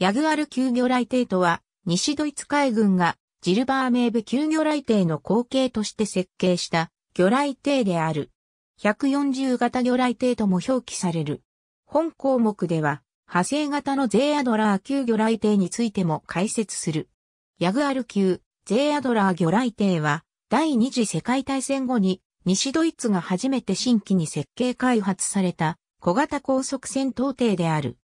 ヤグアル級魚雷艇とは、西ドイツ海軍がジルバーメーブ級魚雷艇の後継として設計した魚雷艇である。140型魚雷艇とも表記される。本項目では、派生型のゼーアドラー級魚雷艇についても解説する。ヤグアル級、ゼーアドラー魚雷艇は、第二次世界大戦後に、西ドイツが初めて新規に設計開発された小型高速戦闘艇である。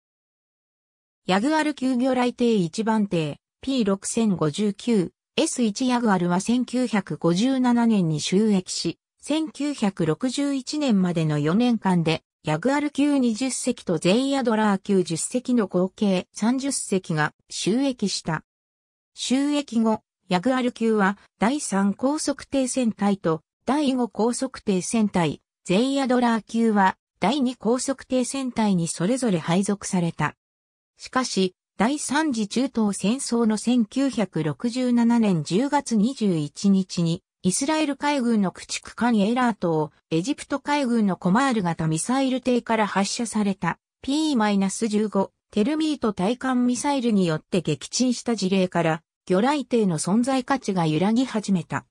ヤグアル級魚雷艇一番艇 P6059 S1 ヤグアルは1957年に収益し、1961年までの4年間で、ヤグアル級20隻とゼイアドラー級10隻の合計30隻が収益した。収益後、ヤグアル級は第3高速艇戦隊と第5高速艇戦隊、ゼイアドラー級は第2高速艇戦隊にそれぞれ配属された。しかし、第3次中東戦争の1967年10月21日にイスラエル海軍の駆逐艦エラートをエジプト海軍のコマール型ミサイル艇から発射された P-15 テルミート対艦ミサイルによって撃沈した事例から魚雷艇の存在価値が揺らぎ始めた。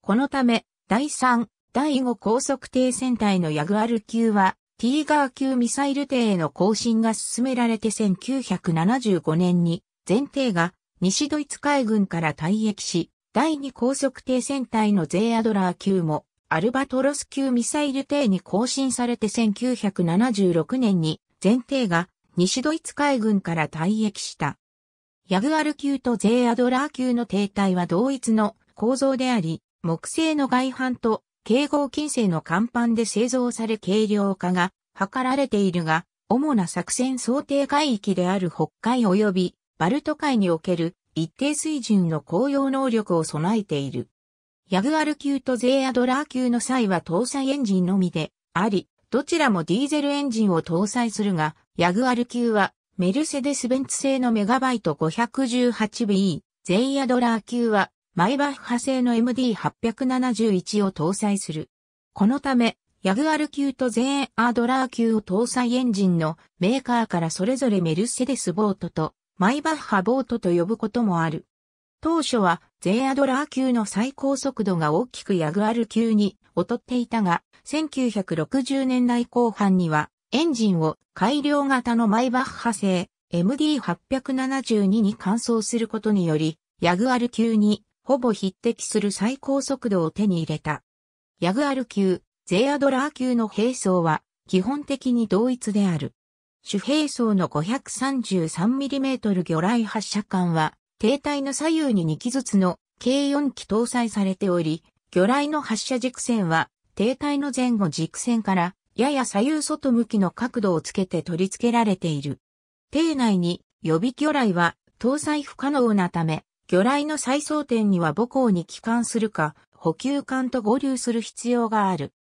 このため第3、第5高速艇戦隊のヤグアル級はティーガー級ミサイル艇への更新が進められて1975年に全艇が西ドイツ海軍から退役し、第2高速艇戦隊のゼーアドラー級も、アルバトロス級ミサイル艇に更新されて1976年に、前艇が西ドイツ海軍から退役した。ヤグアル級とゼーアドラー級の艇体は同一の構造であり、木製の外板と軽合金製の甲板で製造され軽量化が図られているが、主な作戦想定海域である北海及びバルト海における一定水準の高揚能力を備えている。ヤグアル級とゼーアドラー級の際は搭載エンジンのみであり、どちらもディーゼルエンジンを搭載するが、ヤグアル級はメルセデス・ベンツ製のメガバイト 518B、ゼイアドラー級はマイバッハ製の MD871 を搭載する。このため、ヤグアル級とゼーアドラー級を搭載エンジンのメーカーからそれぞれメルセデスボートとマイバッハボートと呼ぶこともある。当初はゼーアドラー級の最高速度が大きくヤグアル級に劣っていたが、1960年代後半にはエンジンを改良型のマイバッハ製 MD872 に換装することにより、ヤグアル級にほぼ匹敵する最高速度を手に入れた。ヤグアル級、ゼアドラー級の並走は基本的に同一である。主兵装の 533mm 魚雷発射管は、艇体の左右に2機ずつの計4機搭載されており、魚雷の発射軸線は、艇体の前後軸線からやや左右外向きの角度をつけて取り付けられている。艇内に予備魚雷は搭載不可能なため、魚雷の再装填には母港に帰還するか、補給艦と合流する必要がある。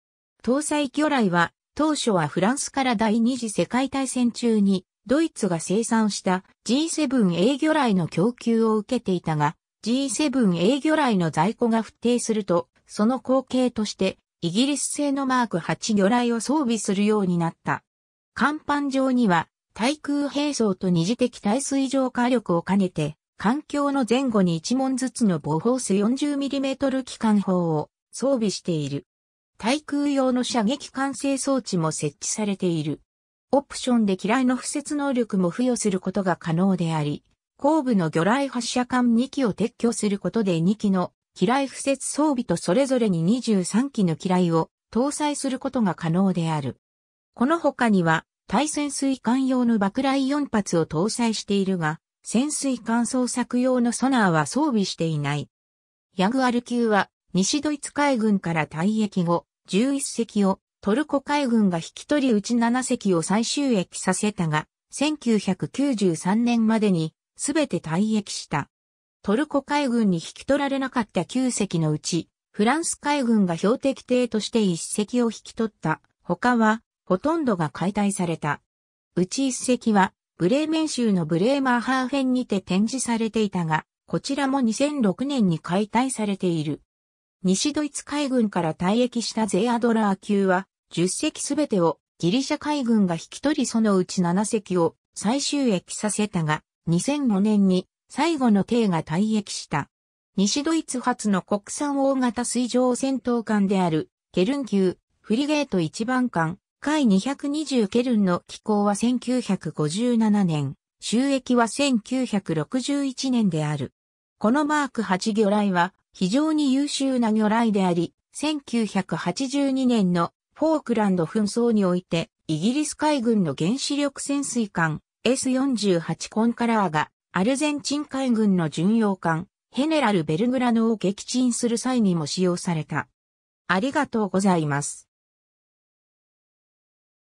搭載魚雷は当初はフランスから第二次世界大戦中にドイツが生産した G7A 魚雷の供給を受けていたが G7A 魚雷の在庫が不定するとその後継としてイギリス製のマーク8魚雷を装備するようになった。甲板上には対空兵装と二次的対水上火力を兼ねて環境の前後に1門ずつのボホース 40mm 機関砲を装備している。対空用の射撃管制装置も設置されている。オプションで機雷の不設能力も付与することが可能であり、後部の魚雷発射管2機を撤去することで2機の機雷不設装備とそれぞれに23機の機雷を搭載することが可能である。この他には、対潜水艦用の爆雷4発を搭載しているが、潜水艦捜索用のソナーは装備していない。ヤグアル級は西ドイツ海軍から退役後、11隻をトルコ海軍が引き取りうち7隻を再収益させたが、1993年までに全て退役した。トルコ海軍に引き取られなかった9隻のうち、フランス海軍が標的艇として1隻を引き取った。他は、ほとんどが解体された。うち1隻は、ブレーメン州のブレーマーハーフェンにて展示されていたが、こちらも2006年に解体されている。西ドイツ海軍から退役したゼアドラー級は、10隻すべてをギリシャ海軍が引き取りそのうち7隻を再収益させたが、2005年に最後の艇が退役した。西ドイツ発の国産大型水上戦闘艦であるケルン級フリゲート一番艦海220ケルンの機構は1957年、収益は1961年である。このマーク8魚雷は非常に優秀な魚雷であり、1982年のフォークランド紛争において、イギリス海軍の原子力潜水艦 S48 コンカラーがアルゼンチン海軍の巡洋艦ヘネラル・ベルグラノを撃沈する際にも使用された。ありがとうございます。